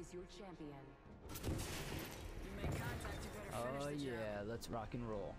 is your champion. You Oh yeah, let's rock and roll.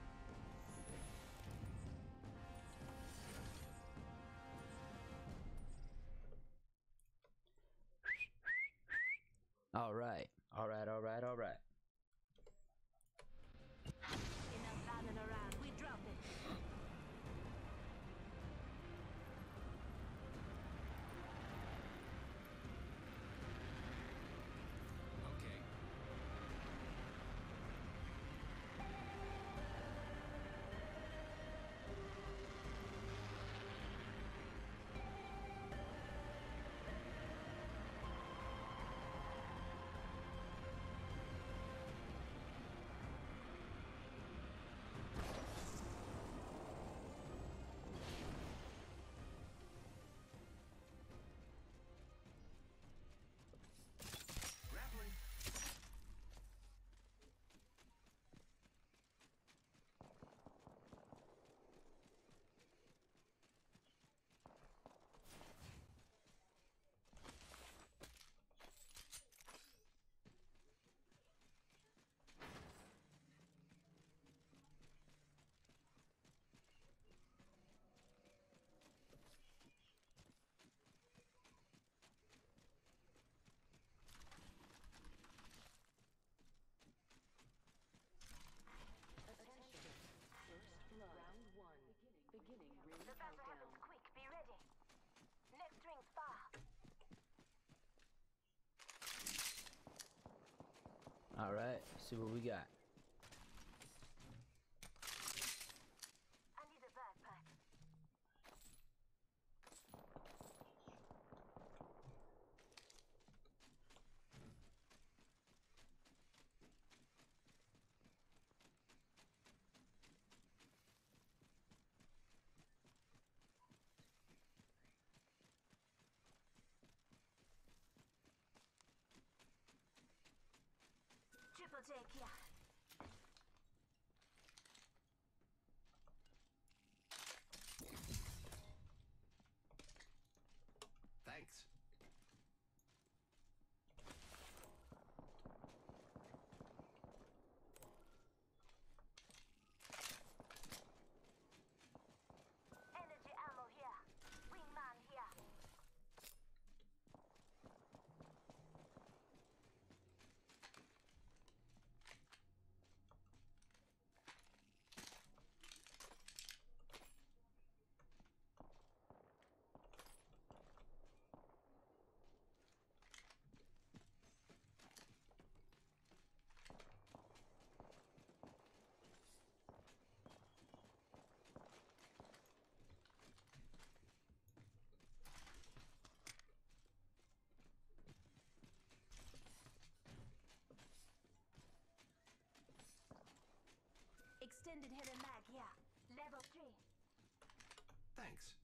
All right, see what we got. Triple take here. Thanks. Energy ammo here. Wingman here. Extended mag here. Level 3. Thanks.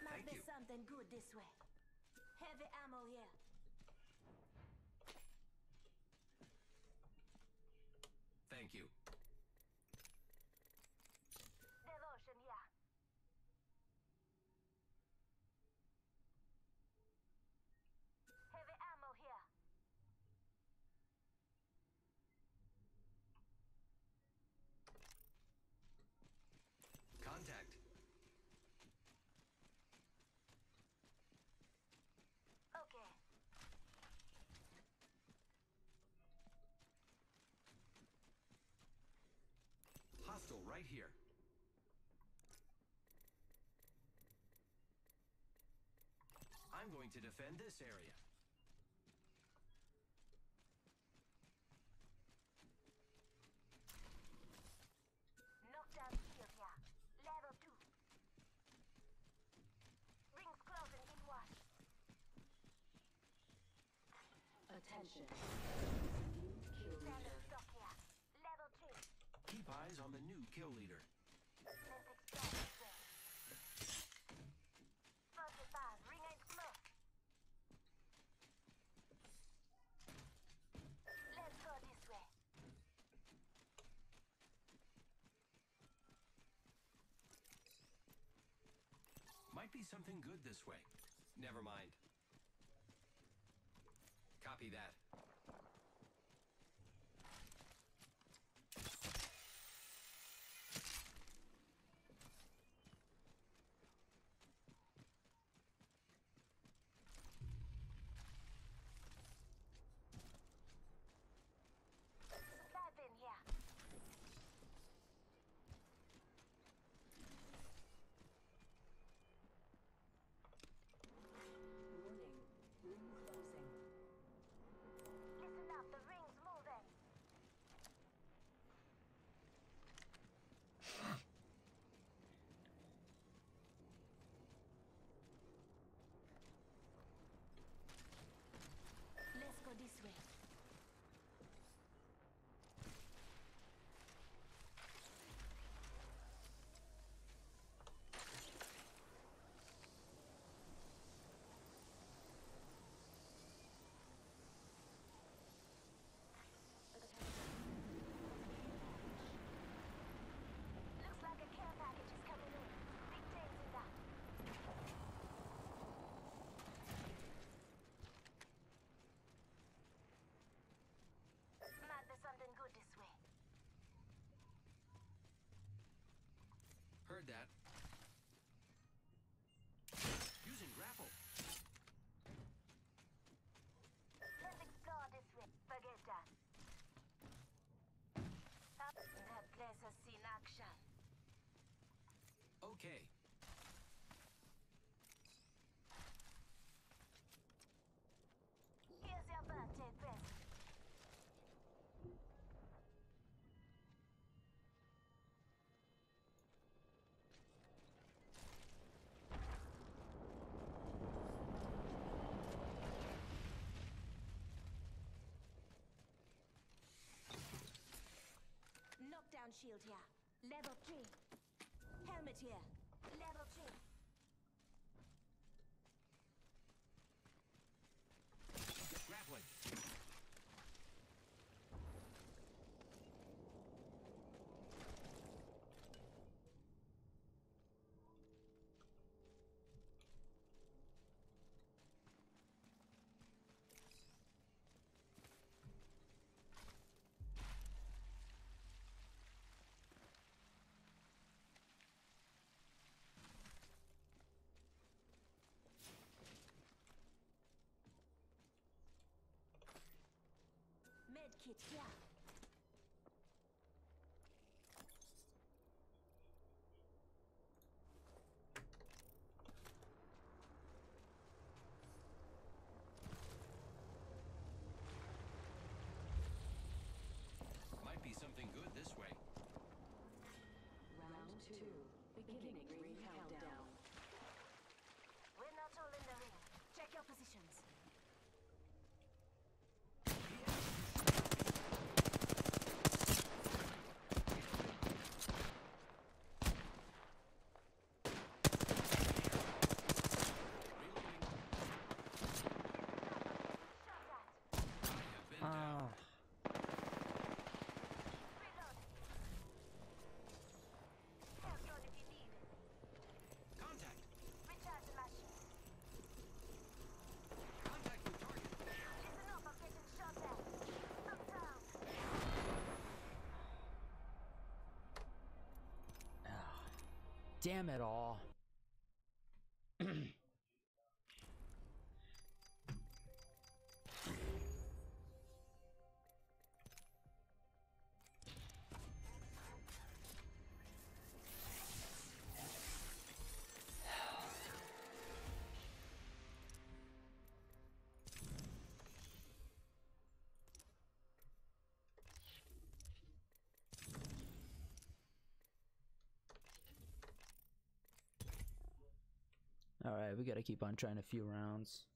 Might Thank be you. something good this way. Heavy ammo here. Thank you. Devotion here. Heavy ammo here. Contact. Okay. Hostile right here. I'm going to defend this area. Knockdown shield here. Level 2. Rings closing in one. Attention. Kill leader. Level 3. Keep eyes on the new kill leader. Might be something good this way. Never mind. Copy that. Okay. Knockdown shield here. Level 3 helmet here. 铁骑啊。damn it all. Alright, we gotta keep on trying a few rounds.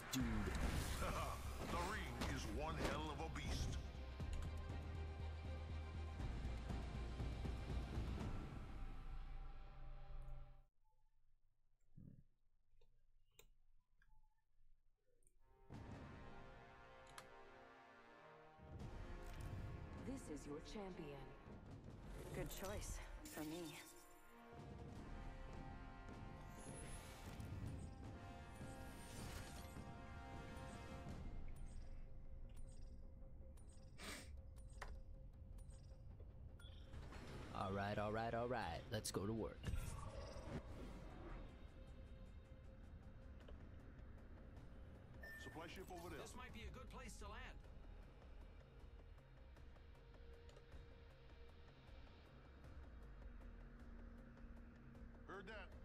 This dude. the ring is one hell of a beast. This is your champion. Good choice for me. Alright, alright, alright. Let's go to work. Supply ship over there. This might be a good place to land. Heard that.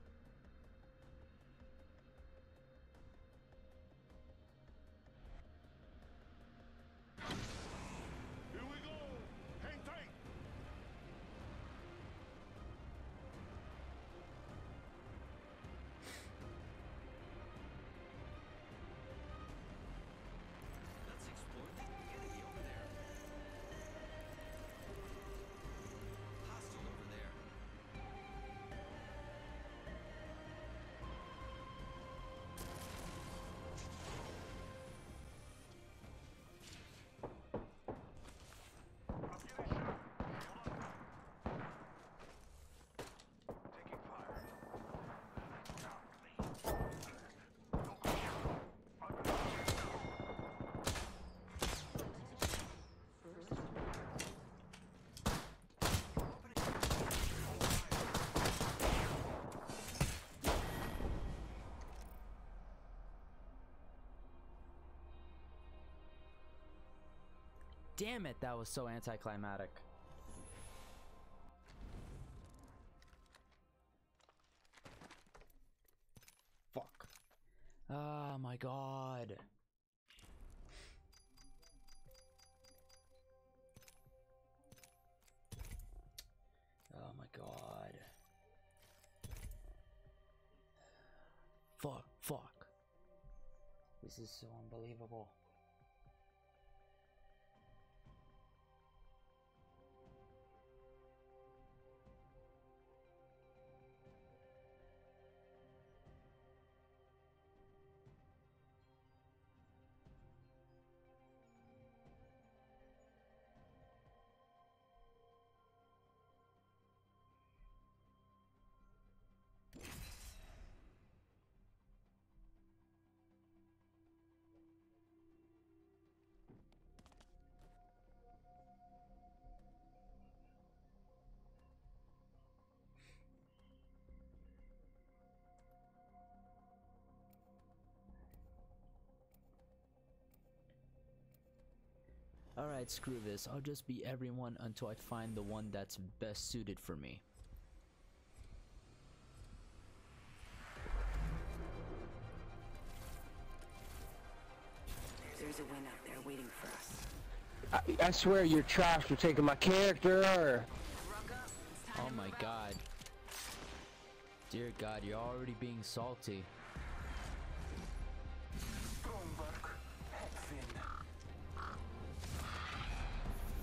Damn it, that was so anticlimactic. Alright, screw this. I'll just be everyone until I find the one that's best suited for me. There's a win out there waiting for us. I, I swear you're trash for taking my character. Ruck up. It's time Oh my god. Dear god, you're already being salty.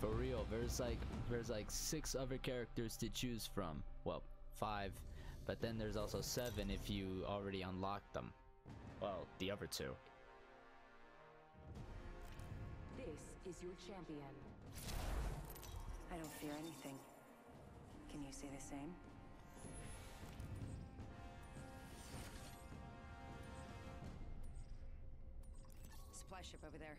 For real, there's like there's like six other characters to choose from. Well, five, but then there's also seven if you already unlocked them. Well, the other two. This is your champion. I don't fear anything. Can you say the same? Supply ship over there.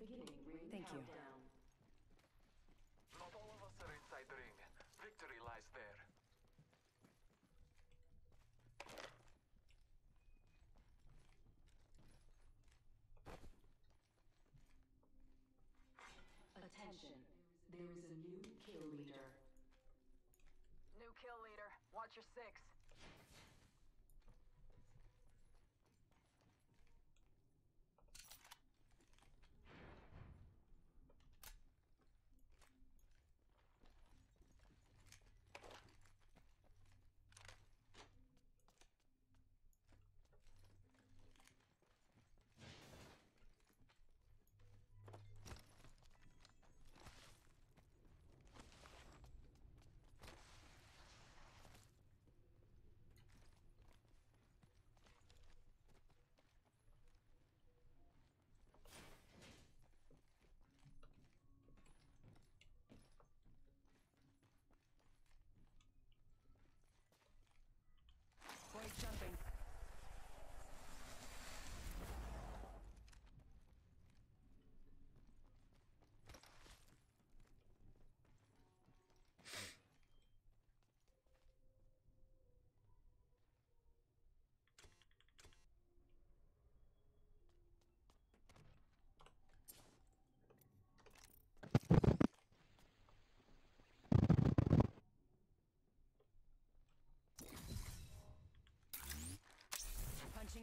Beginning ring Thank you. Not all of us are inside the ring. Victory lies there. Attention. There is a new kill leader. New kill leader. Watch your six.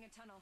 A tunnel.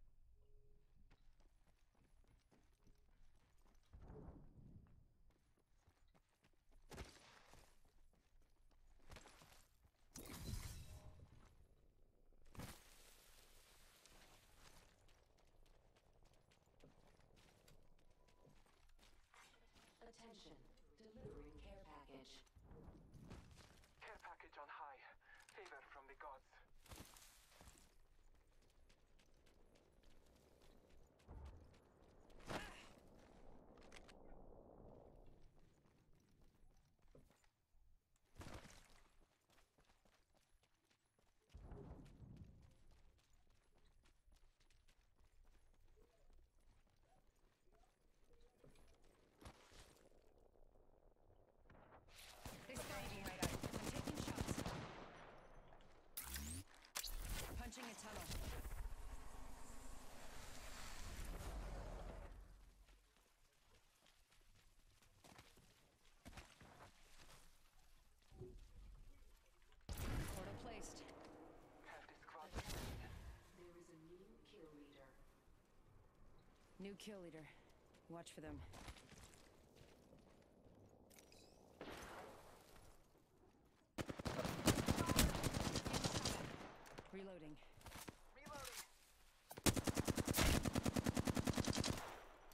New kill leader. Watch for them. Reloading. Reloading.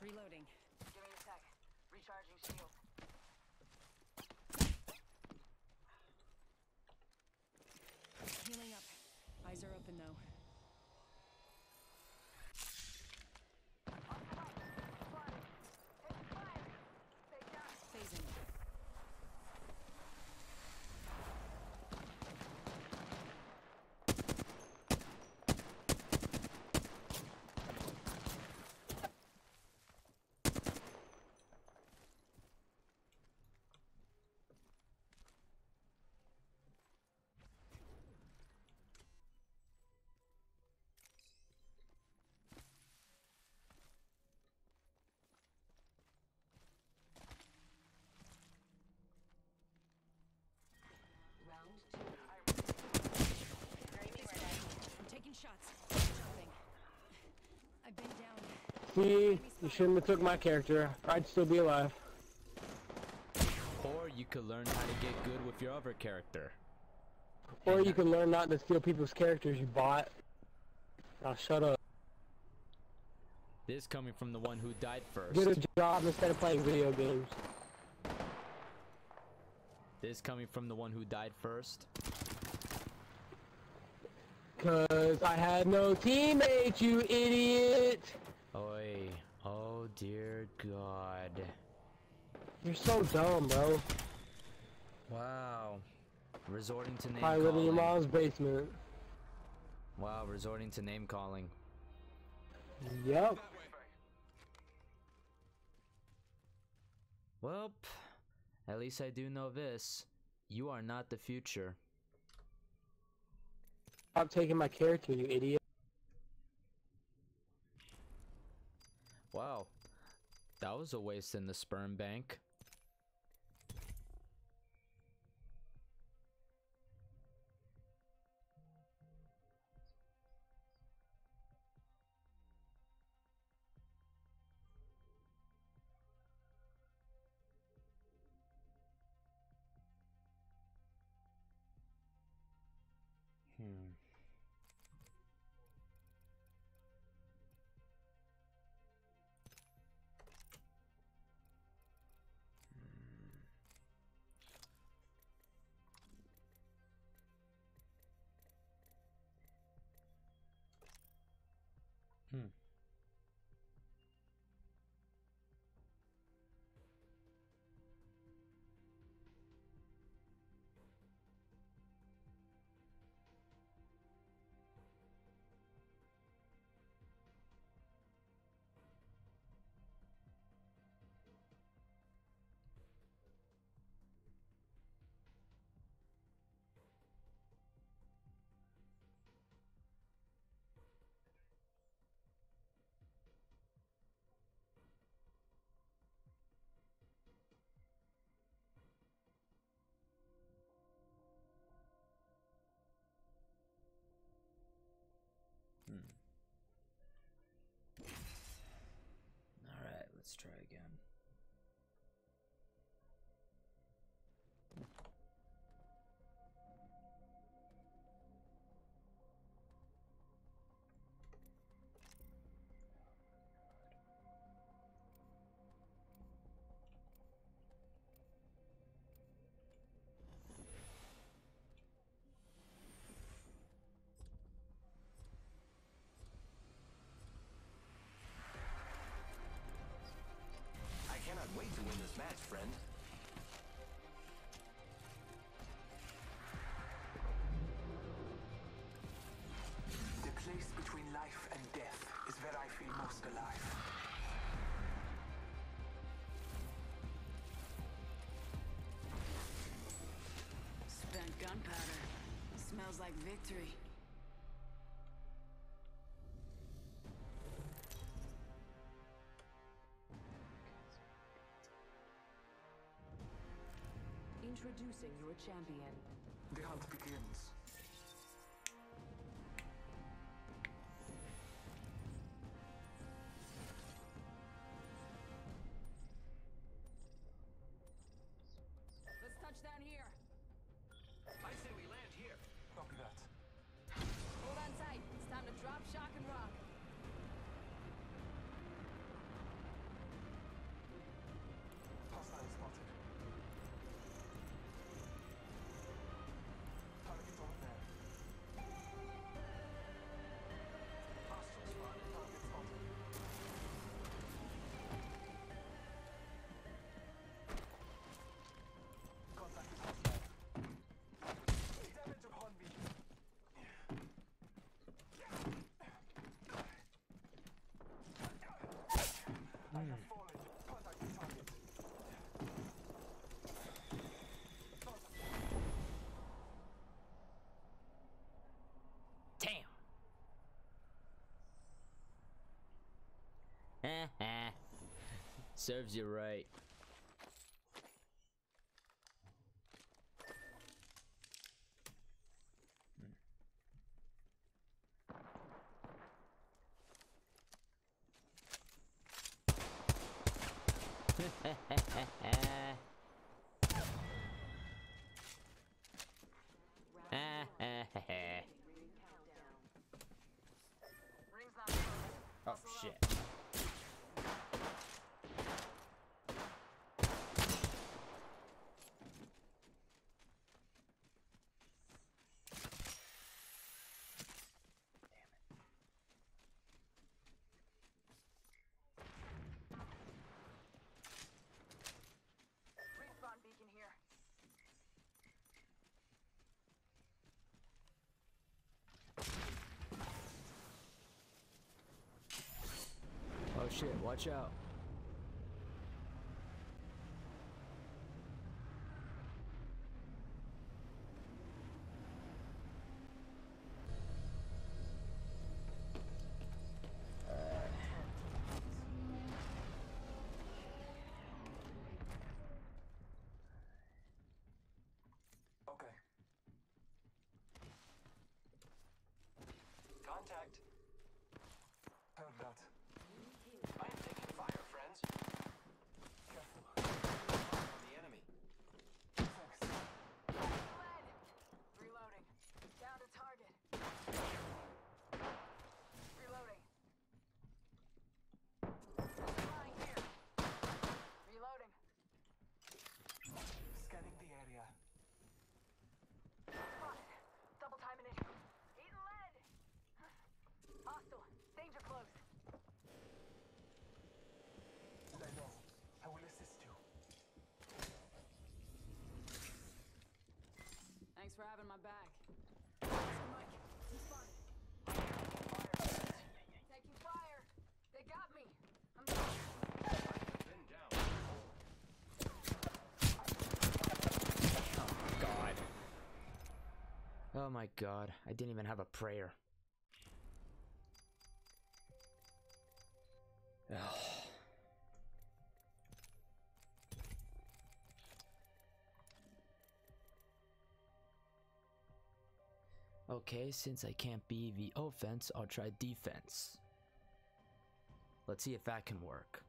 Reloading. Give me a sec. Recharging shield. Healing up. Eyes are open though. Spotted. Taking fire. Stay down. Phasing. Round two. I'm taking shots. Jumping. I've been down. See, you shouldn't have took my character. I'd still be alive. Or you could learn how to get good with your other character. Or you could learn not to steal people's characters you bought. Now shut up. This coming from the one who died first. Get a job instead of playing video games. This coming from the one who died first. Cause I had no teammates, you idiot! Oi. Oh dear god. You're so dumb, bro. Wow. Resorting to name calling. I live in your mom's basement. Wow, resorting to name calling. Yep. Well, at least I do know this. You are not the future. Stop taking my character, you idiot. Wow. That was a waste in the sperm bank. Smells like victory. Introducing your champion. The hunt begins. Serves you right. Ring's not close. oh Muscle up. shit. Respawn beacon here. Oh shit, watch out. Okay. Contact. Heard that. I am taking fire, friends. Careful. On the enemy. Thanks. Lead. Reloading. Down to target. Reloading. Flying here. Reloading. Scanning the area. Spotted. Double timing it. Eating lead. Hostile. Danger close. I know. I will assist you. Thanks for having my back. Mike, you spotted. Fire. Taking fire. They got me. I'm Been down. Oh, god. Oh my god, I didn't even have a prayer. Okay, since I can't be the offense, I'll try defense. Let's see if that can work.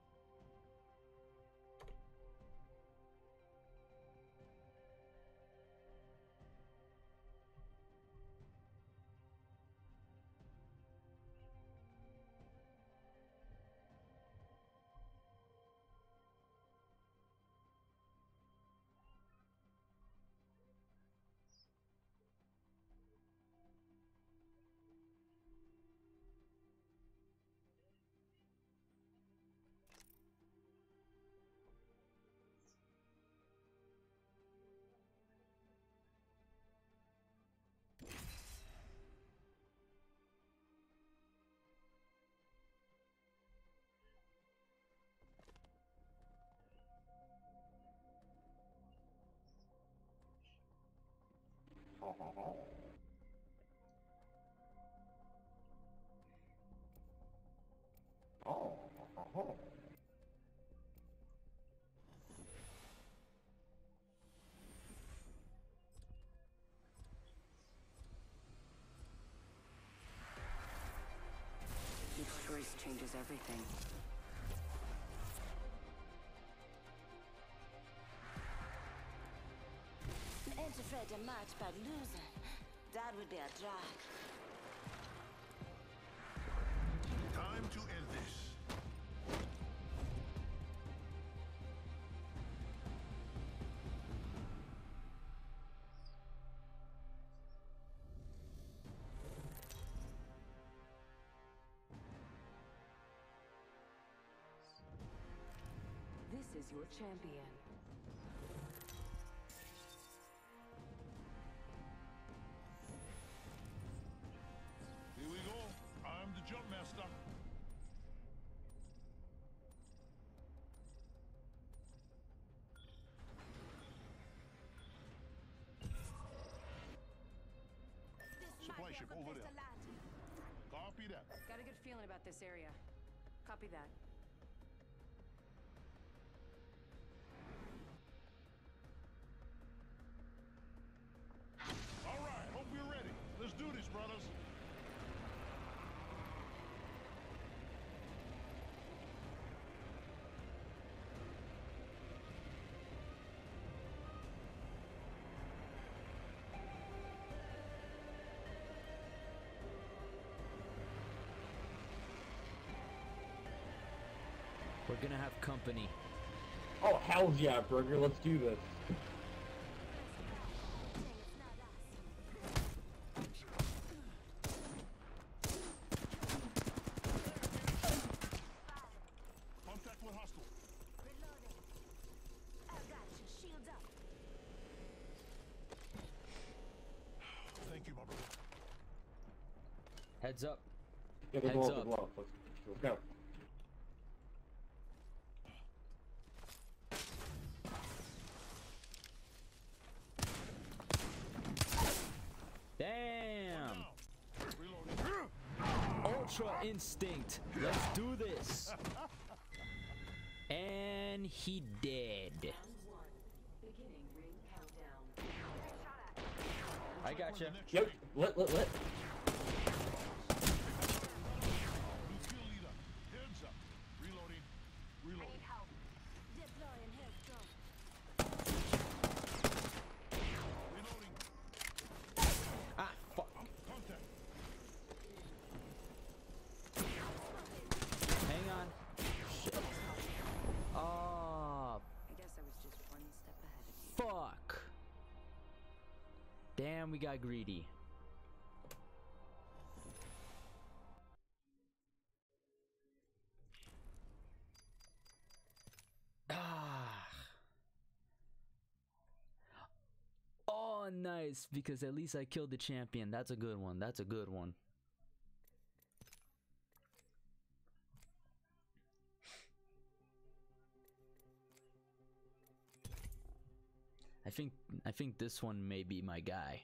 Choice changes everything. Afraid to match by losing. That would be a drag. Time to end this. This is your champion. Supply might be a ship over there. to land. Copy. 'Copy that. Got a good feeling about this area. Copy that. We're gonna have company. Oh, hell yeah, Burger, let's do this. Contact with hostile. Reloading. I got you. Shields up. Thank you, my brother. Heads up. Yeah, Heads up up. as well. Let's, let's go. Damn! Reloading. Ultra instinct. Let's do this. And he dead. Round one. Beginning ring. I gotcha. Yep, lit, lit, lit. New kill leader. Heads up. Reloading. Reloading. Deploying health drone. Reloading. Ah, fuck. Contact. Hang on. Shit. Oh, I guess I was just one step ahead of you. fuck. Damn, we got greedy. Ah. Oh, nice. Because at least I killed the champion. That's a good one. That's a good one. I think I think this one may be my guy.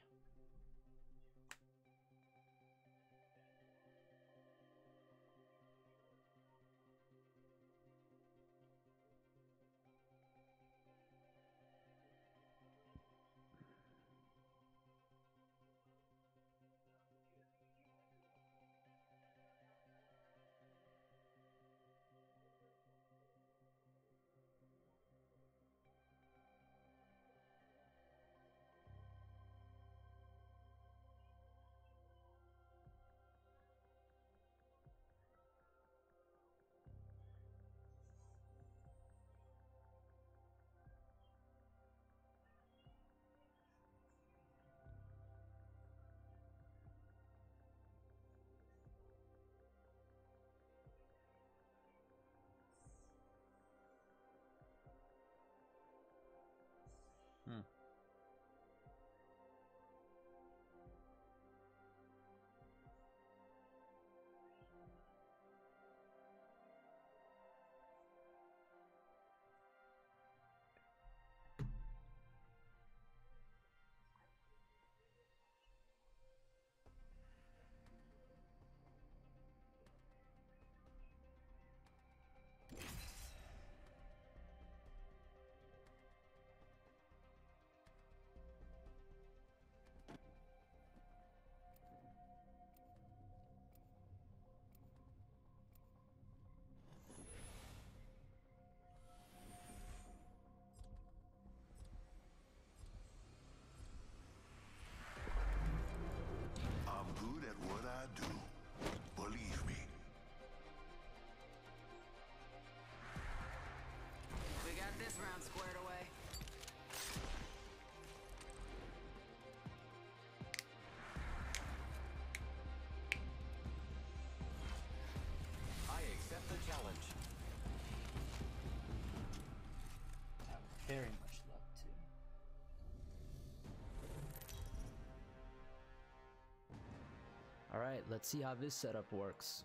All right, let's see how this setup works.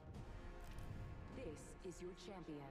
This is your champion.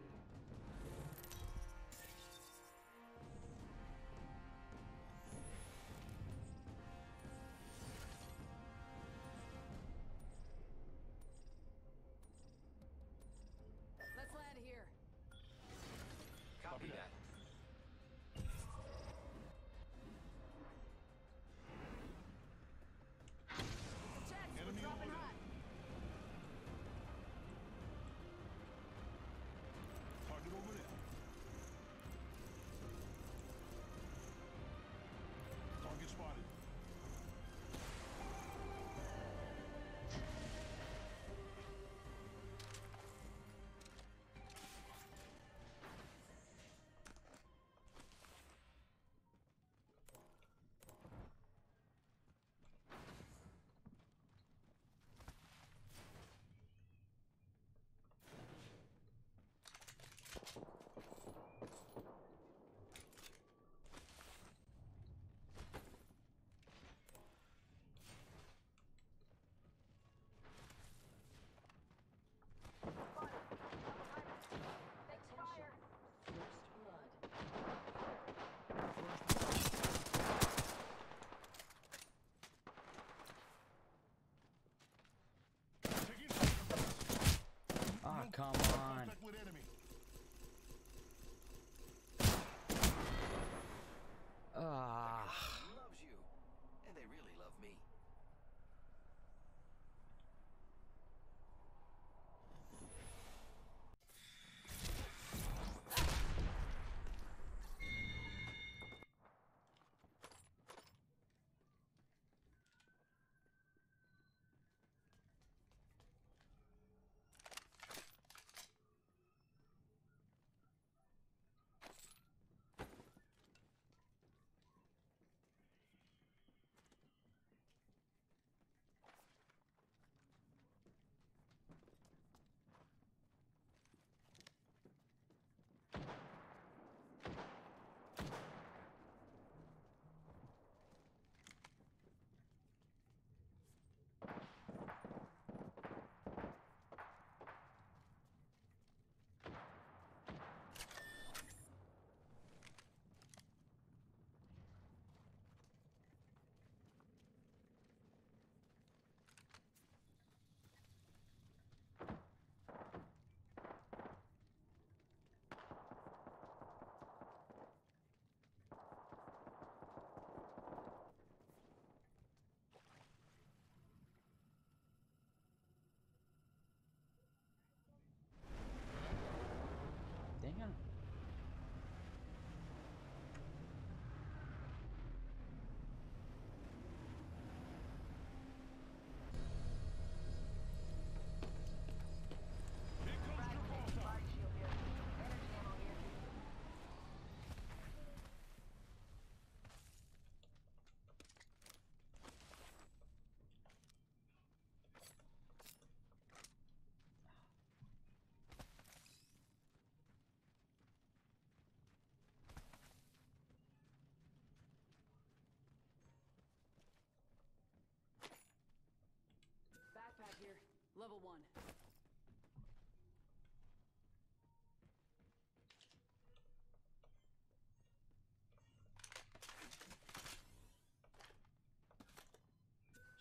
Level one.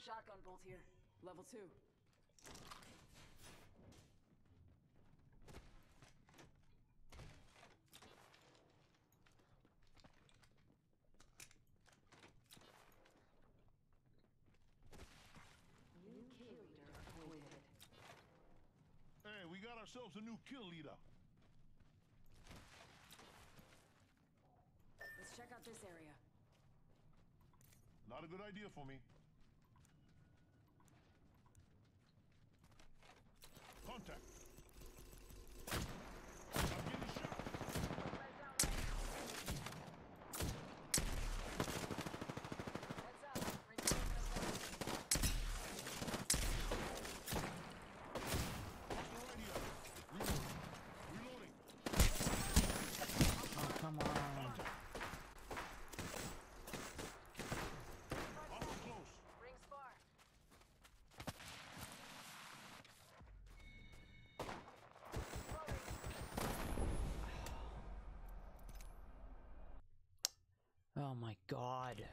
Shotgun bolt here. Level two. New kill leader appointed. Hey, we got ourselves a new kill leader. Let's check out this area. Not a good idea for me. Contact. I'm getting shot. Heads up. Reinforcements Walking right here. Reloading. Reloading. Oh, come on. Contact. Awful close. Ring spar. Oh my god.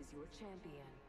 Is your champion.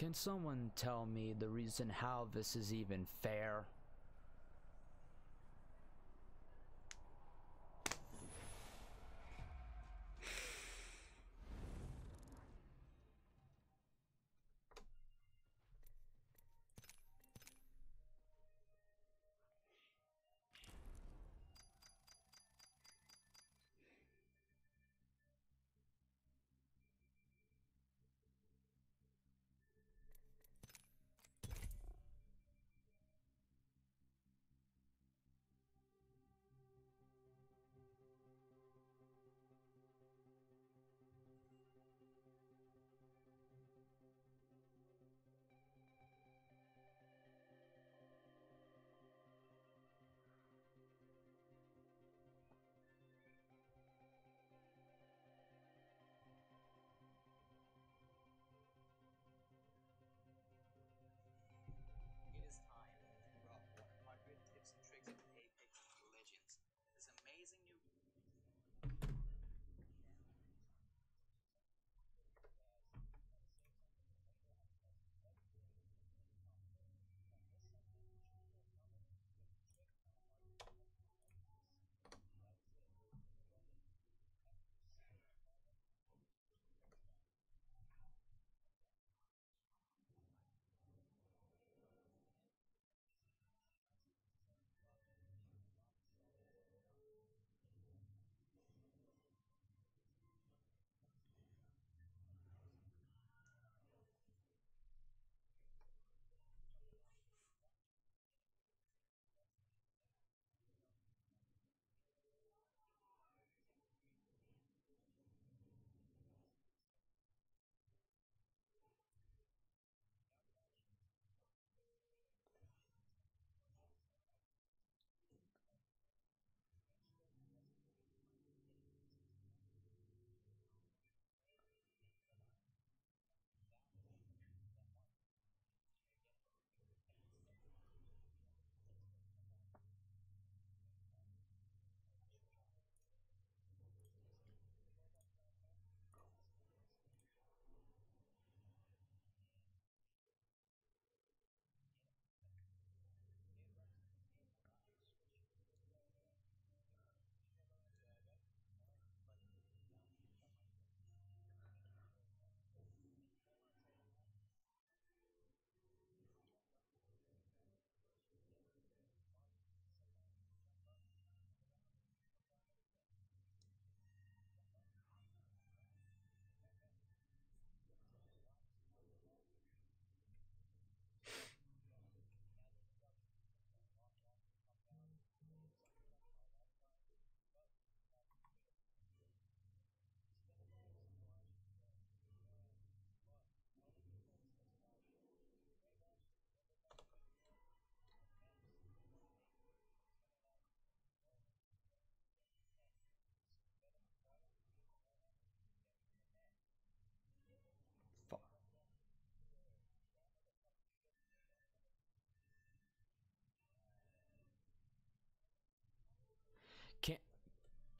Can someone tell me the reason how this is even fair?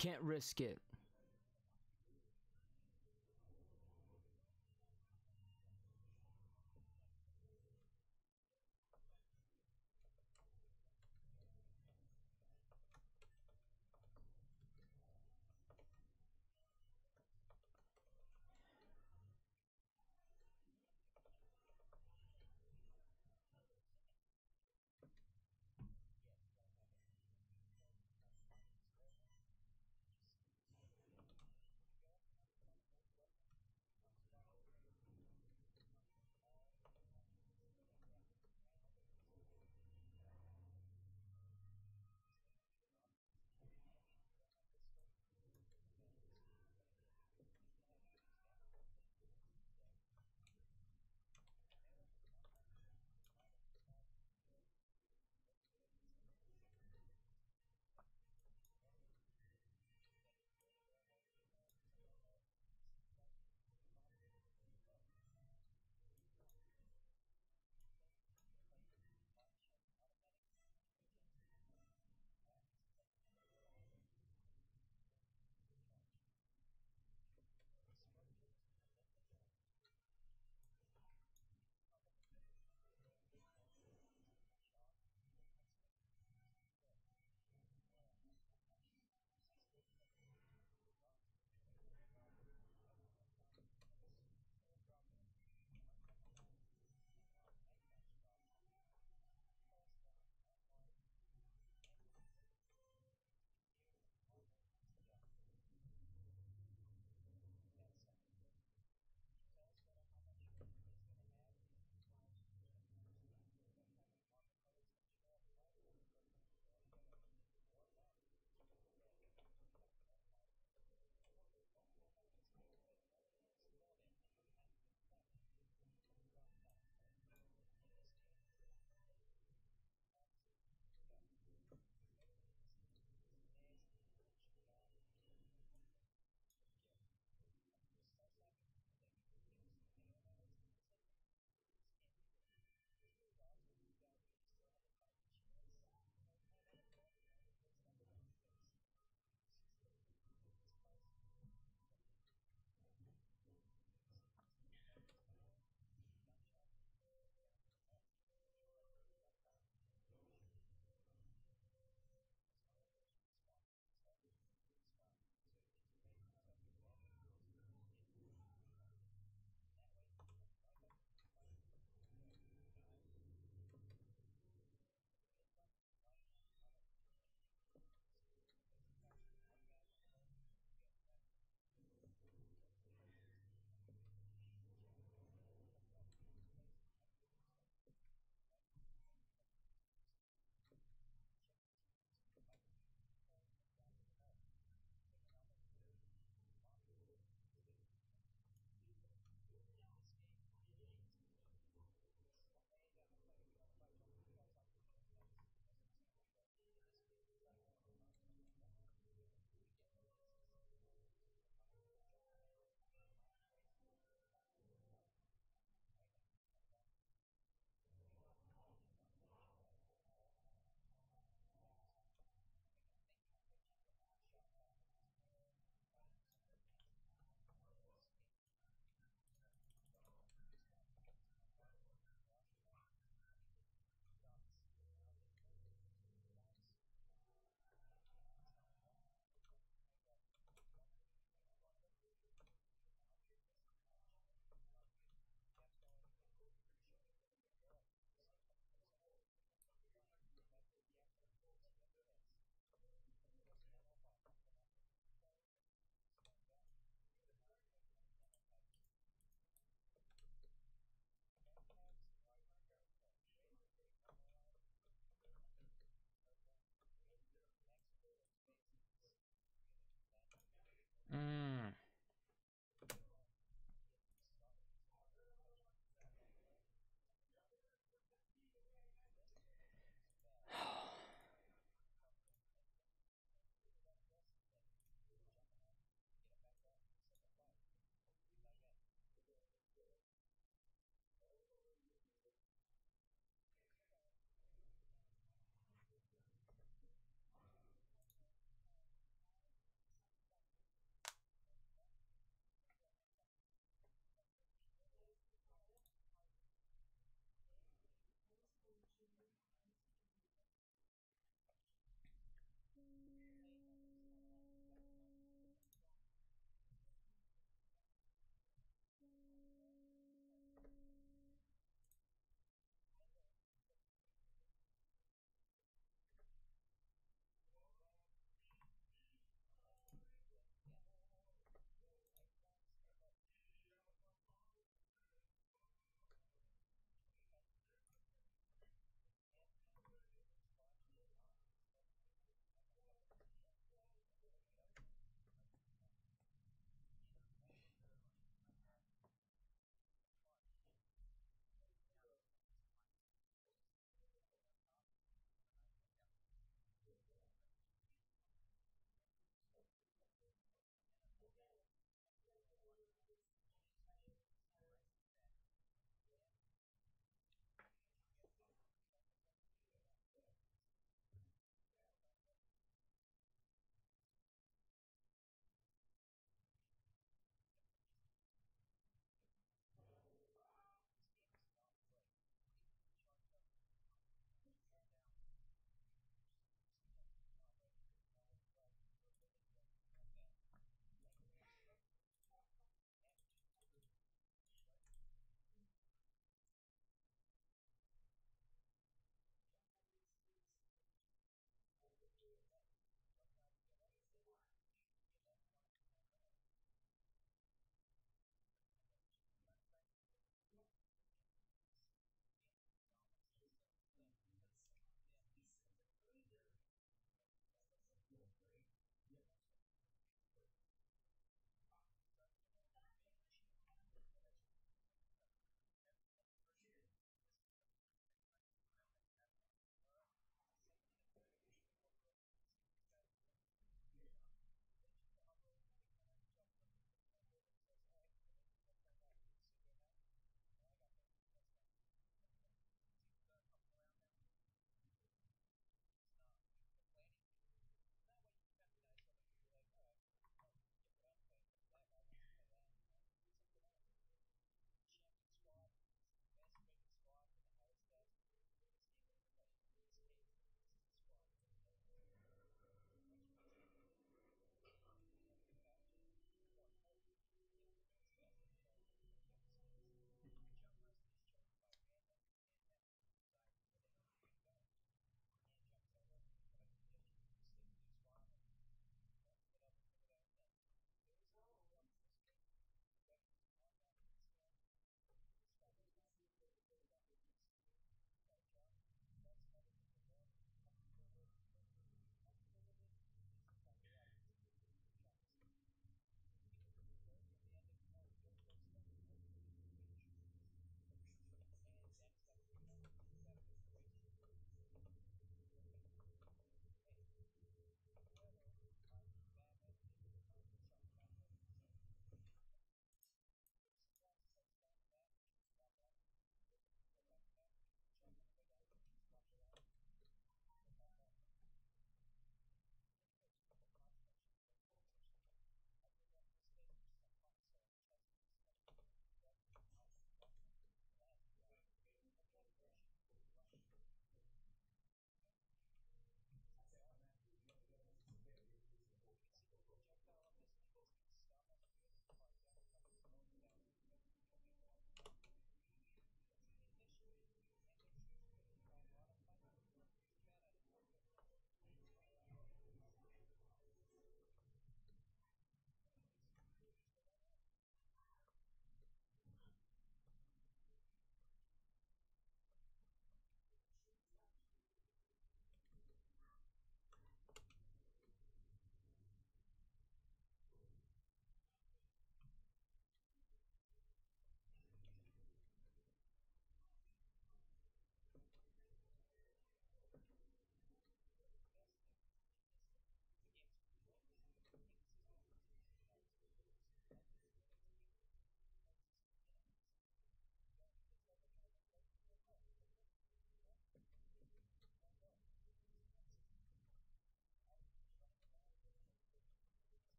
Can't risk it.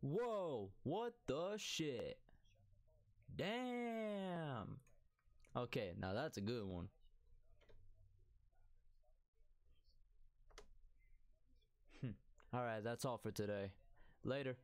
Whoa, what the shit? Damn. Okay, now that's a good one. Hmm. Alright, that's all for today. Later.